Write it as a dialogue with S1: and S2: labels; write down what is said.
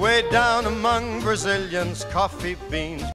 S1: way down among Brazilians, coffee beans.